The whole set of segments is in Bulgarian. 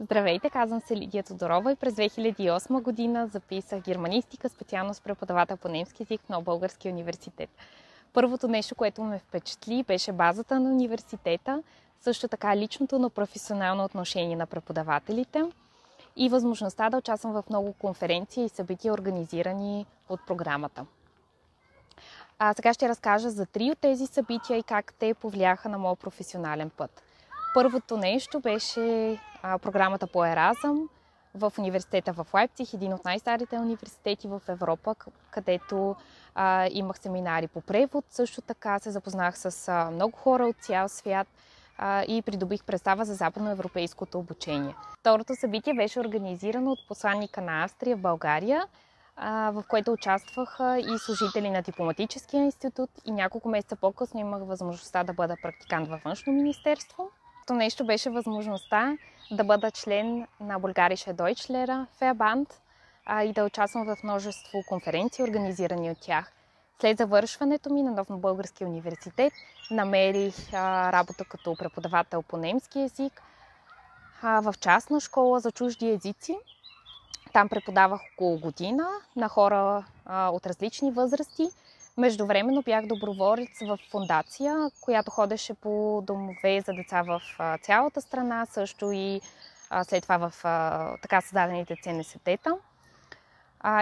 Здравейте, казвам се Лидия Тодорова и през 2008 година записах германистика, специалност преподавател по немски язик на Българския университет. Първото нещо, което ме впечатли, беше базата на университета, също така личното, но професионално отношение на преподавателите и възможността да участвам в много конференции и събития, организирани от програмата. А сега ще разкажа за три от тези събития и как те повлияха на моят професионален път. Първото нещо беше а, програмата по Еразъм в университета в Лайпциг, един от най-старите университети в Европа, където а, имах семинари по превод. Също така се запознах с а, много хора от цял свят а, и придобих представа за западноевропейското обучение. Второто събитие беше организирано от посланника на Австрия в България, а, в което участваха и служители на Дипломатическия институт и няколко месеца по-късно имах възможността да бъда практикант във външно министерство. То нещо беше възможността да бъда член на Българиша Deutschlehrer Verband а, и да участвам в множество конференции, организирани от тях. След завършването ми на Нов Български университет намерих работа като преподавател по немски язик в частна школа за чужди езици. Там преподавах около година на хора от различни възрасти Междувременно бях доброволец в фундация, която ходеше по домове за деца в цялата страна, също и след това в така създадените ЦНСТ-та.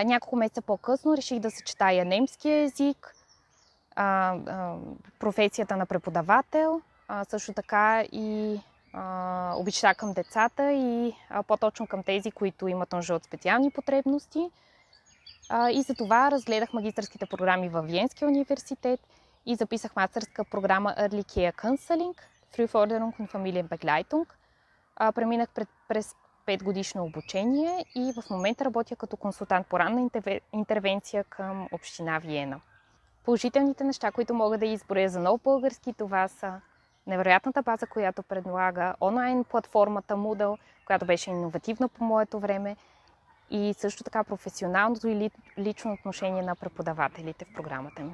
Няколко месеца по-късно реших да съчетая немския език, професията на преподавател, също така и обичта към децата и по-точно към тези, които имат нужда от специални потребности – и за това разгледах магистърските програми в Виенския университет и записах мастерска програма Early Care Counseling, Frühforderung und Familienbegleitung. Преминах през 5 годишно обучение и в момента работя като консултант по ранна интервенция към Община Виена. Положителните неща, които мога да изборя за нов български, това са невероятната база, която предлага онлайн платформата Moodle, която беше иновативна по моето време и също така професионалното и лично отношение на преподавателите в програмата ми.